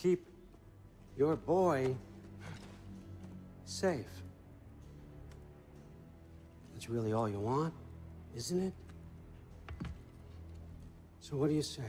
keep your boy safe. That's really all you want, isn't it? So what do you say?